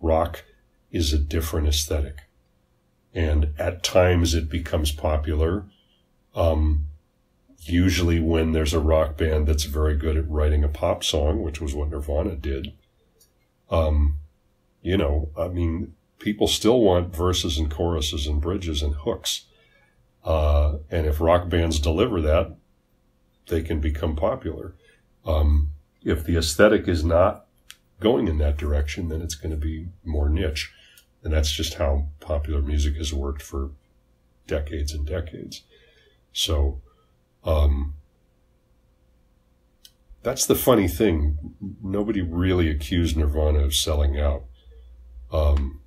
rock is a different aesthetic. And at times it becomes popular. Um, usually when there's a rock band that's very good at writing a pop song, which was what Nirvana did. Um, you know, I mean, people still want verses and choruses and bridges and hooks. Uh, and if rock bands deliver that, they can become popular. Um, if the aesthetic is not going in that direction, then it's going to be more niche. And that's just how popular music has worked for decades and decades. So, um, that's the funny thing. Nobody really accused Nirvana of selling out. Um,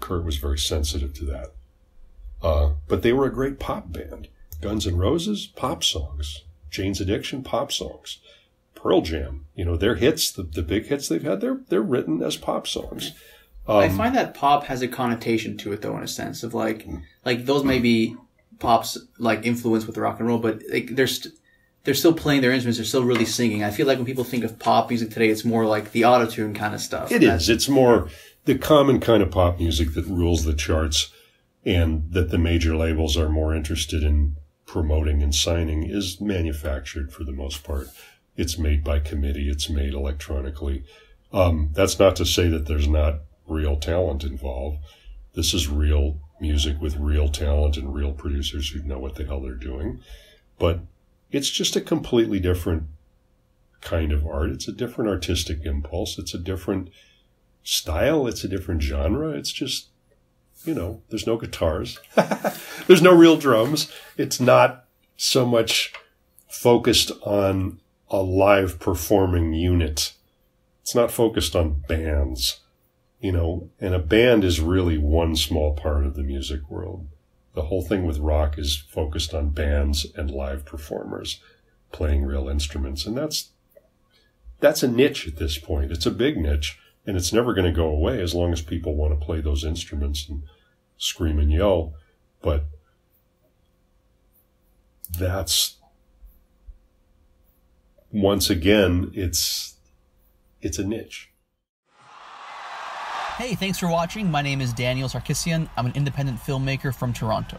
Kurt was very sensitive to that. Uh, but they were a great pop band. Guns N' Roses, pop songs. Jane's Addiction, pop songs. Pearl Jam, you know, their hits, the, the big hits they've had, they're they're written as pop songs. Um, I find that pop has a connotation to it, though, in a sense of like, like those may be pop's like influence with rock and roll, but like they're st- they're still playing their instruments. They're still really singing. I feel like when people think of pop music today, it's more like the auto tune kind of stuff. It is. It's more the common kind of pop music that rules the charts, and that the major labels are more interested in promoting and signing is manufactured for the most part. It's made by committee. It's made electronically. Um, that's not to say that there's not real talent involved. This is real music with real talent and real producers who know what the hell they're doing. But it's just a completely different kind of art. It's a different artistic impulse. It's a different style. It's a different genre. It's just, you know, there's no guitars. there's no real drums. It's not so much focused on a live performing unit. It's not focused on bands, you know, and a band is really one small part of the music world. The whole thing with rock is focused on bands and live performers playing real instruments. And that's, that's a niche at this point. It's a big niche and it's never going to go away as long as people want to play those instruments and scream and yell. But that's once again, it's it's a niche. Hey, thanks for watching. My name is Daniel Sarkissian. I'm an independent filmmaker from Toronto.